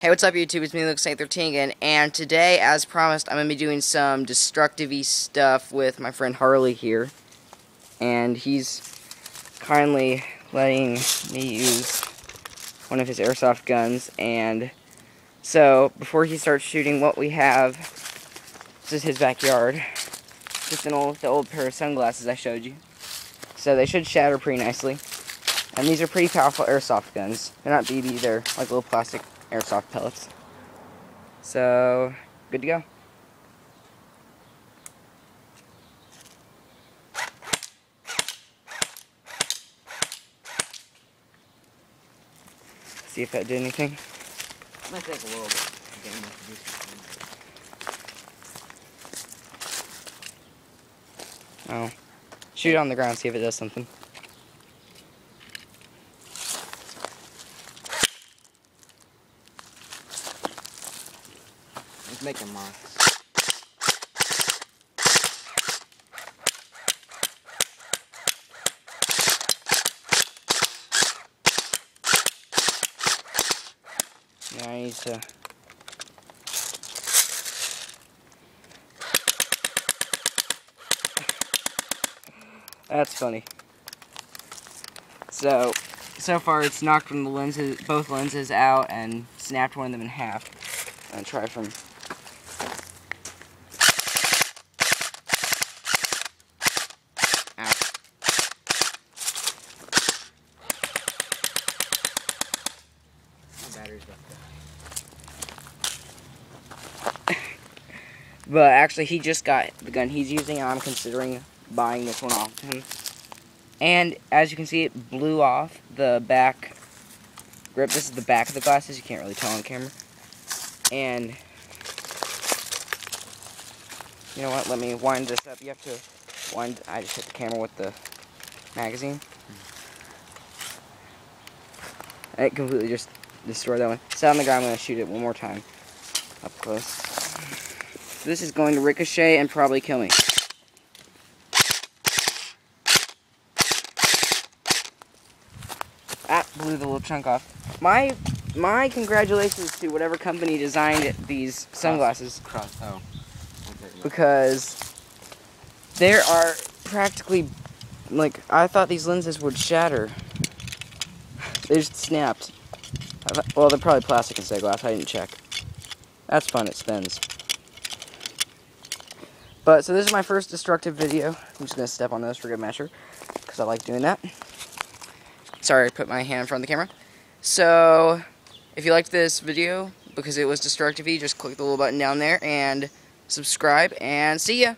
Hey, what's up YouTube? It's me, Lukesnake13 again, and today, as promised, I'm going to be doing some destructive stuff with my friend Harley here. And he's kindly letting me use one of his airsoft guns, and so, before he starts shooting, what we have, this is his backyard, just an old, the old pair of sunglasses I showed you. So they should shatter pretty nicely. And these are pretty powerful airsoft guns. They're not BB, they're like little plastic airsoft pellets. So, good to go. See if that did anything. Might take a little bit. Oh. Shoot it on the ground, see if it does something. Making marks. Yeah. That's funny. So, so far it's knocked one of the lenses, both lenses out and snapped one of them in half. And try from My battery's left But actually, he just got the gun he's using, and I'm considering buying this one off him. And as you can see, it blew off the back grip. This is the back of the glasses. You can't really tell on camera. And you know what? Let me wind this up. You have to wind. I just hit the camera with the magazine. Hmm. It completely just destroyed that one. Set on the ground. I'm going to shoot it one more time up close. This is going to ricochet and probably kill me. That blew the little chunk off. My my congratulations to whatever company designed these sunglasses Cross. Oh. Okay, yeah. because there are practically like I thought these lenses would shatter. They just snapped. Well, they're probably plastic instead of glass. I didn't check. That's fun. It spins. But so this is my first destructive video. I'm just gonna step on those for good measure because I like doing that. Sorry, I put my hand in front of the camera. So if you liked this video because it was destructive, just click the little button down there and subscribe and see ya.